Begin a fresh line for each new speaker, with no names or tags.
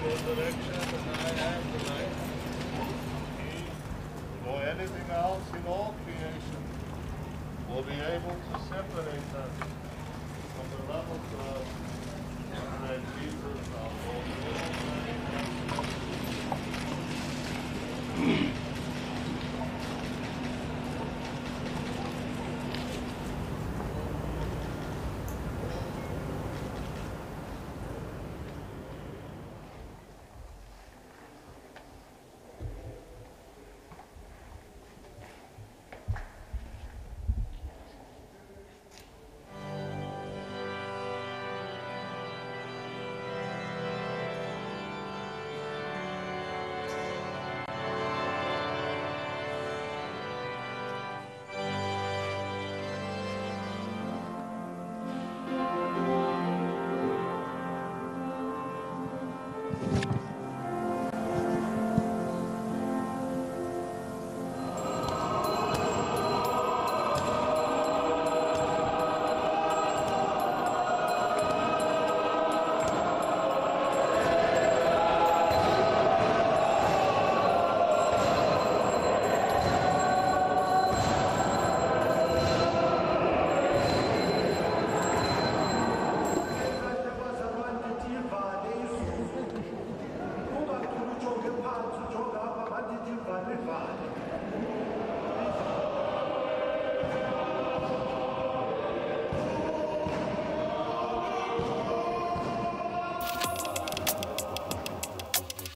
resurrection that I am the light.
or anything else in all creation will be able to separate us from the love of God